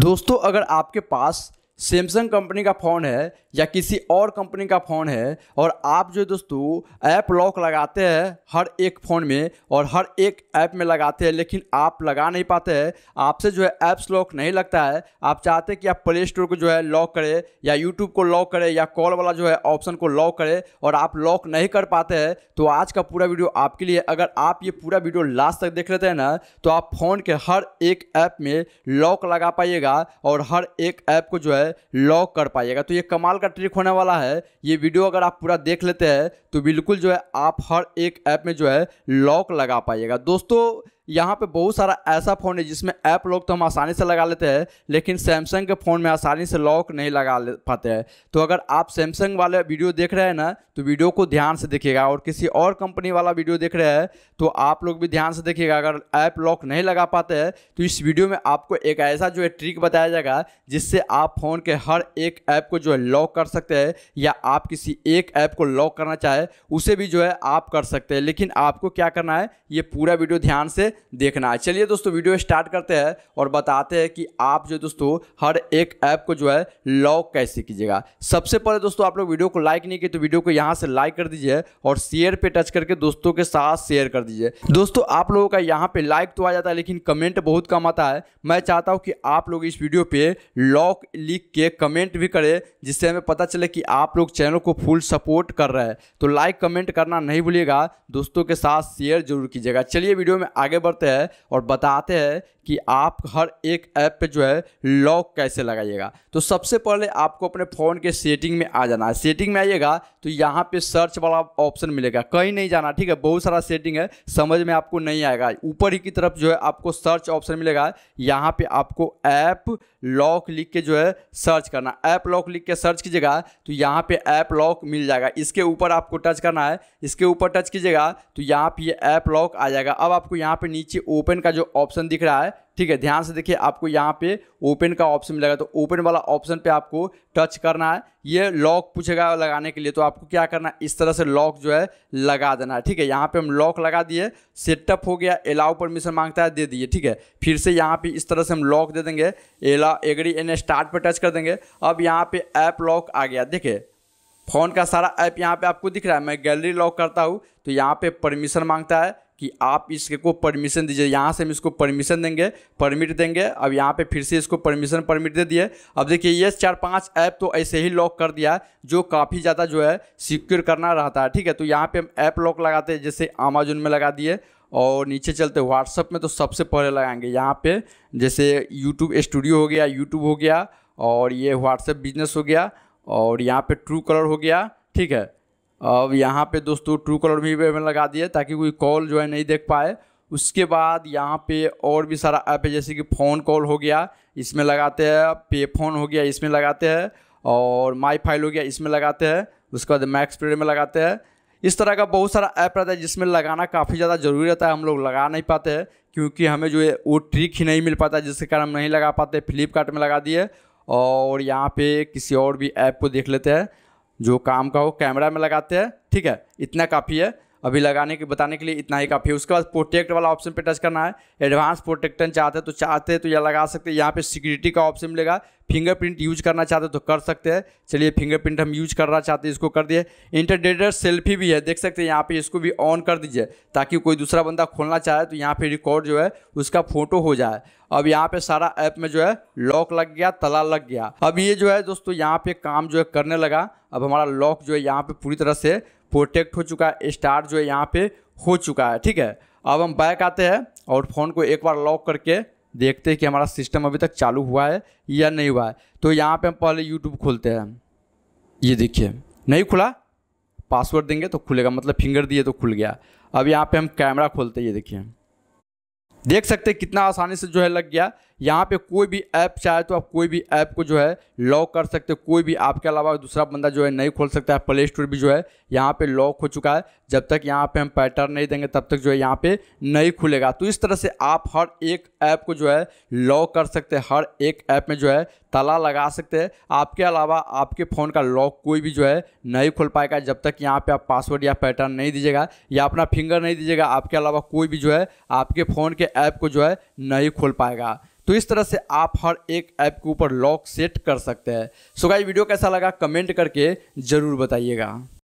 दोस्तों अगर आपके पास सैमसंग कंपनी का फ़ोन है या किसी और कंपनी का फ़ोन है, और आप जो दोस्तों ऐप लॉक लगाते हैं हर एक फ़ोन में और हर एक ऐप में लगाते हैं, लेकिन आप लगा नहीं पाते हैं। आपसे जो है ऐप्स लॉक नहीं लगता है। आप चाहते हैं कि आप प्ले स्टोर को जो है लॉक करें या यूट्यूब को लॉक करें या कॉल वाला जो है ऑप्शन को लॉक करें और आप लॉक नहीं कर पाते हैं तो आज का पूरा वीडियो आपके लिए अगर आप ये पूरा वीडियो लास्ट तक देख लेते हैं ना तो आप फ़ोन के हर एक ऐप में लॉक लगा पाइएगा और हर एक ऐप को जो है लॉक कर पाइएगा। तो ये कमाल का ट्रिक होने वाला है। ये वीडियो अगर आप पूरा देख लेते हैं तो बिल्कुल जो है आप हर एक ऐप में जो है लॉक लगा पाइएगा। दोस्तों यहाँ पे बहुत सारा ऐसा फ़ोन है जिसमें ऐप लॉक तो हम आसानी से लगा लेते हैं, लेकिन सैमसंग के फ़ोन में आसानी से लॉक नहीं लगा ले पाते हैं। तो अगर आप सैमसंग वाले वीडियो देख रहे हैं ना तो वीडियो को ध्यान से देखिएगा और किसी और कंपनी वाला वीडियो देख रहे हैं तो आप लोग भी ध्यान से देखिएगा, अगर ऐप लॉक नहीं लगा पाते हैं तो इस वीडियो में आपको एक ऐसा जो है ट्रिक बताया जाएगा, जिससे आप फ़ोन के हर एक ऐप को जो है लॉक कर सकते हैं, या आप किसी एक ऐप को लॉक करना चाहे, उसे भी जो है आप कर सकते हैं। लेकिन आपको क्या करना है, ये पूरा वीडियो ध्यान से देखना है। चलिए दोस्तों, वीडियो स्टार्ट करते हैं और बताते हैं कि आप जो दोस्तों, हर एक ऐप को जो है लॉक कैसे कीजिएगा। सबसे पहले दोस्तों, आप लोग वीडियो को लाइक नहीं किए तो वीडियो को यहाँ से लाइक कर दीजिए और शेयर पे टच करके दोस्तों के साथ शेयर कर दीजिए। दोस्तों, आप लोगों का यहाँ पर लाइक तो आ जाता है, लेकिन कमेंट बहुत कम आता है। मैं चाहता हूँ कि आप लोग इस वीडियो पे लॉक लिख के कमेंट भी करें, जिससे हमें पता चले कि आप लोग चैनल को फुल सपोर्ट कर रहे हैं। तो लाइक, कमेंट करना नहीं भूलिएगा। दोस्तों के साथ शेयर ज़रूर कीजिएगा। चलिए, वीडियो में आगे बढ़ते हैं और बताते हैं कि आप हर एक ऐप पे जो है लॉक कैसे लगाइएगा। तो सबसे पहले आपको अपने फ़ोन के सेटिंग में आ जाना है। सेटिंग में आइएगा तो यहाँ पे सर्च वाला ऑप्शन मिलेगा। कहीं नहीं जाना, ठीक है? बहुत सारा सेटिंग है, समझ में आपको नहीं आएगा। ऊपर ही की तरफ़ जो है आपको सर्च ऑप्शन मिलेगा। यहाँ पे आपको ऐप लॉक लिख के जो है सर्च करना। ऐप लॉक लिख के सर्च कीजिएगा तो यहाँ पे ऐप लॉक मिल जाएगा। इसके ऊपर आपको टच करना है। इसके ऊपर टच कीजिएगा तो यहाँ पे ये ऐप लॉक आ जाएगा। अब आपको यहाँ पे नीचे ओपन का जो ऑप्शन दिख रहा है ठीक है, ध्यान से देखिए, आपको यहाँ पे ओपन का ऑप्शन मिलेगा। तो ओपन वाला ऑप्शन पे आपको टच करना है। ये लॉक पूछेगा लगाने के लिए तो आपको क्या करना है? इस तरह से लॉक जो है, लगा देना है। ठीक है, यहाँ पे हम लॉक लगा दिए सेटअप हो गया अलाउ परमिशन माँगता है, दे दिए। ठीक है, फिर से यहाँ पे इस तरह से हम लॉक दे देंगे एला एग्री एन स्टार्ट पर टच कर देंगे। अब यहाँ पे ऐप लॉक आ गया। देखिए फ़ोन का सारा ऐप यहाँ पे आपको दिख रहा है। मैं गैलरी लॉक करता हूँ तो यहाँ पे परमिशन माँगता है। कि आप इसको परमिशन दीजिए। यहाँ से हम इसको परमिशन देंगे परमिट देंगे। अब यहाँ पे फिर से इसको परमिशन परमिट दे दिए। अब देखिए, ये चार पाँच ऐप तो ऐसे ही लॉक कर दिया जो काफ़ी ज़्यादा जो है सिक्योर करना रहता है। ठीक है तो यहाँ पे हम ऐप लॉक लगाते हैं, जैसे अमेजोन में लगा दिए। और नीचे चलते व्हाट्सअप में तो सबसे पहले लगाएँगे। यहाँ पे जैसे यूट्यूब स्टूडियो हो गया यूट्यूब हो गया, और ये व्हाट्सएप बिज़नेस हो गया, और यहाँ पे ट्रू कलर हो गया। ठीक है अब यहाँ पे दोस्तों ट्रू कलर भी मैंने लगा दिए ताकि कोई कॉल जो है नहीं देख पाए। उसके बाद यहाँ पे और भी सारा ऐप है, जैसे कि फ़ोन कॉल हो गया, इसमें लगाते हैं पे फ़ोन हो गया, इसमें लगाते हैं, और माई फ़ाइल हो गया, इसमें लगाते हैं, उसके बाद मैक्स प्ले में लगाते हैं। इस तरह का बहुत सारा ऐप रहता है, जिसमें लगाना काफ़ी ज़्यादा ज़रूरी रहता है, हम लोग लगा नहीं पाते हैं, क्योंकि हमें जो है वो ट्रिक ही नहीं मिल पाता जिसके कारण हम नहीं लगा पाते फ्लिपकार्ट में लगा दिए, और यहाँ पे किसी और भी ऐप को देख लेते हैं। जो काम का हो कैमरा में लगाते हैं ठीक है इतना काफ़ी है। अभी लगाने के, बताने के लिए इतना ही काफ़ी है। उसके बाद प्रोटेक्ट वाला ऑप्शन पे टच करना है। एडवांस प्रोटेक्टन चाहते हैं तो चाहते हैं तो यह लगा सकते हैं। यहाँ पे सिक्योरिटी का ऑप्शन मिलेगा। फिंगरप्रिंट यूज़ करना चाहते हैं तो कर सकते हैं। चलिए फिंगरप्रिंट हम यूज़ करना चाहते हैं, इसको कर दिए। इंटरडेटर सेल्फी भी है, देख सकते हैं यहाँ पे इसको भी ऑन कर दीजिए, ताकि कोई दूसरा बंदा खोलना चाहे तो यहाँ पे रिकॉर्ड जो है उसका फ़ोटो हो जाए। अब यहाँ पे सारा ऐप में जो है लॉक लग गया, तला लग गया। अब ये जो है दोस्तों, यहाँ पे काम जो है करने लगा। अब हमारा लॉक जो है यहाँ पे पूरी तरह से प्रोटेक्ट हो चुका है स्टार जो है यहाँ पे हो चुका है, ठीक है? अब हम बैक आते हैं और फ़ोन को एक बार लॉक करके देखते हैं कि हमारा सिस्टम अभी तक चालू हुआ है या नहीं हुआ है। तो यहाँ पे हम पहले यूट्यूब खोलते हैं। ये देखिए, नहीं खुला? पासवर्ड देंगे तो खुलेगा मतलब फिंगर दिए तो खुल गया। अब यहाँ पे हम कैमरा खोलते हैं, ये देखिए। देख सकते हैं कितना आसानी से जो है लग गया। यहाँ पे कोई भी ऐप चाहे तो आप कोई भी ऐप को जो है लॉक कर सकते हो। कोई भी आपके अलावा दूसरा बंदा जो है नहीं खोल सकता है। प्ले स्टोर भी जो है यहाँ पे लॉक हो चुका है। जब तक यहाँ पे हम पैटर्न नहीं देंगे, तब तक जो है यहाँ पे नहीं खुलेगा। तो इस तरह से आप हर एक ऐप को जो है लॉक कर सकते हैं, हर एक ऐप में जो है ताला लगा सकते हैं। आपके अलावा आपके फ़ोन का लॉक कोई भी जो है नहीं खुल पाएगा जब तक यहाँ पे आप पासवर्ड या पैटर्न नहीं दीजिएगा या अपना फिंगर नहीं दीजिएगा, आपके अलावा कोई भी जो है आपके फ़ोन के ऐप को जो है नहीं खोल पाएगा। तो इस तरह से आप हर एक ऐप के ऊपर लॉक सेट कर सकते हैं। सो गाइस वीडियो कैसा लगा? कमेंट करके ज़रूर बताइएगा।